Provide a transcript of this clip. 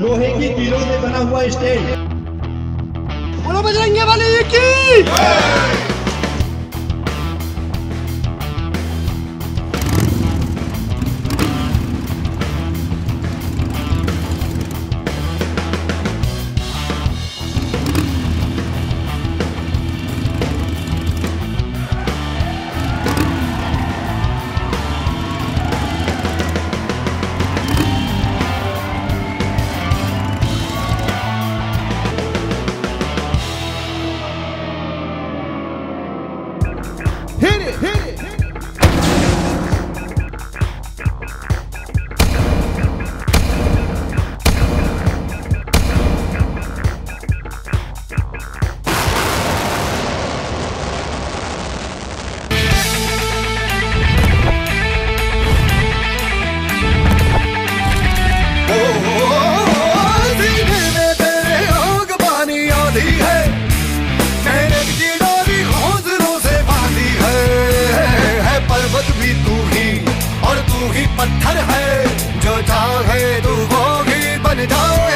लोहे की तीरों से बना हुआ स्टेज। बोलो बजरंगे वाले ये की। Hit it, hit it. Hit it. जो चाहे तू वो ही बन जाए